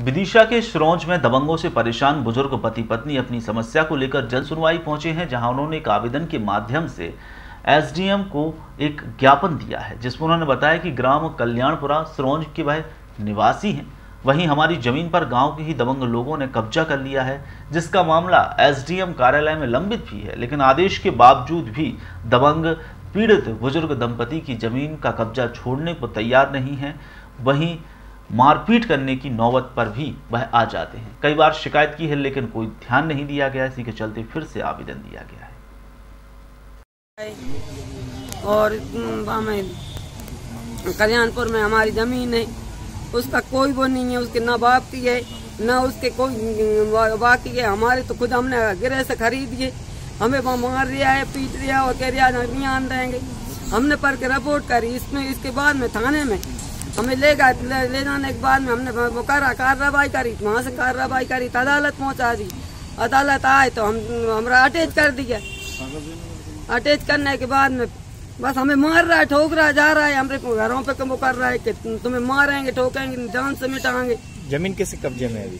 विदिशा के श्रौज में दबंगों से परेशान बुज़ुर्ग पति पत्नी अपनी समस्या को लेकर जन सुनवाई पहुँचे हैं, जहाँ उन्होंने एक आवेदन के माध्यम से एसडीएम को एक ज्ञापन दिया है, जिसमें उन्होंने बताया कि ग्राम कल्याणपुरा श्रौज के वह निवासी हैं। वहीं हमारी ज़मीन पर गाँव के ही दबंग लोगों ने कब्जा कर लिया है, जिसका मामला एसडीएम कार्यालय में लंबित भी है, लेकिन आदेश के बावजूद भी दबंग पीड़ित बुज़ुर्ग दंपति की ज़मीन का कब्जा छोड़ने को तैयार नहीं है। वहीं मारपीट करने की नौबत पर भी वह आ जाते हैं। कई बार शिकायत की है, लेकिन कोई ध्यान नहीं दिया गया, इसी के चलते फिर से आवेदन दिया गया है। और कल्याणपुर में हमारी ज़मीन है, उसका कोई वो नहीं है, उसके ना बाप की है, ना उसके कोई बाकी है। हमारे तो खुद हमने गिरे से खरीदिए हमें वहाँ मार दिया है, पीट दिया और कह रिया नहीं आन हमने पढ़ के रिपोर्ट करी, इसमें, इसके बाद में थाने में हमें ले गए ले, ले जाने के बाद में हमने वो करा कार्रवाई करी वहाँ से कार्रवाई करी तो अदालत पहुँचा दी। अदालत आए तो हम हमारा अटैच कर दिया। अटैच करने के बाद में बस हमें मार रहा है ठोक रहा जा रहा है हमारे घरों पे वो कर रहा है कि तुम्हें मारेंगे ठोकेंगे जान से मिटाएँगे। ज़मीन किसके कब्जे में है अभी?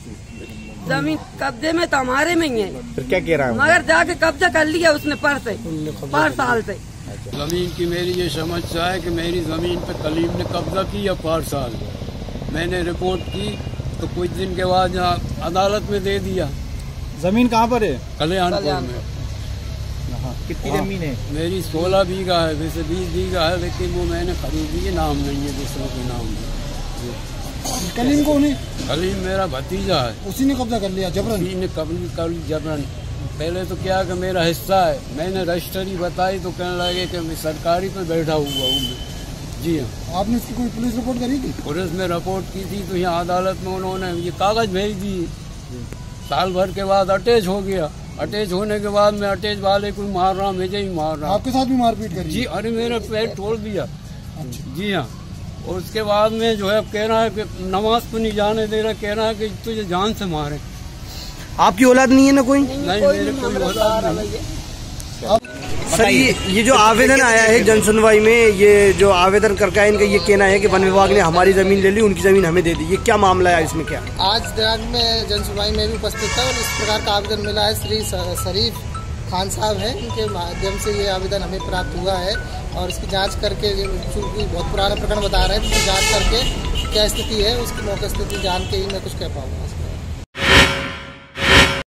ज़मीन कब्जे में तो हमारे में ही है। फिर क्या कह रहा है? मगर जाके कब्जा कर लिया उसने पर से पर साल से। ज़मीन की मेरी ये समस्या है कि मेरी ज़मीन पर कलीम ने कब्जा किया पाँच साल। मैंने रिपोर्ट की तो कुछ दिन के बाद यहाँ अदालत में दे दिया। ज़मीन कहाँ पर है? कल्याणपुर में। कितनी हाँ। ज़मीन है? मेरी सोलह बीघा है वैसे बीस बीघा है लेकिन वो मैंने खरीदी है नाम नहीं है दूसरों के नाम में। कलीम को उन्हें कलीम मेरा भतीजा है। उसी ने कब्जा कर लिया जबरन? उसी ने कबली कबली जबरन। पहले तो क्या कि मेरा हिस्सा है। मैंने रजिस्टरी बताई तो कहने लगे कि मैं सरकारी पे बैठा हुआ हूँ मैं। जी हाँ। आपने इसकी कोई पुलिस रिपोर्ट करी थी? पुलिस में रिपोर्ट की थी तो यहाँ अदालत में उन्होंने ये कागज़ भेज दिए। साल भर के बाद अटैच हो गया। अटैच होने के बाद मैं अटैच वाले को मार रहा मुझे ही मार रहा। आपके साथ भी मारपीट करी? जी अरे मेरा पैर तोड़ दिया। जी हाँ। और उसके बाद में जो है कह रहा है कि नमाज़ को नहीं जाने दे रहा कह रहा है कि तुझे जान से मारे। आपकी औलाद नहीं है ना कोई? सर ये ये जो आवेदन आया है जन सुनवाई में ये जो आवेदन करके आया इनका ये कहना है कि वन विभाग ने हमारी ज़मीन ले ली उनकी ज़मीन हमें दे दी। ये क्या मामला है इसमें क्या? आज दिनांक में जन सुनवाई में भी उपस्थित था और इस प्रकार का आवेदन मिला है। श्री शरीफ खान साहब हैं इनके माध्यम से ये आवेदन हमें प्राप्त हुआ है और इसकी जाँच करके चूँकि बहुत पुराना प्रकरण बता रहे हैं तो जाँच करके क्या स्थिति है उसकी मौका स्थिति जान के ही मैं कुछ कह पाऊँगा।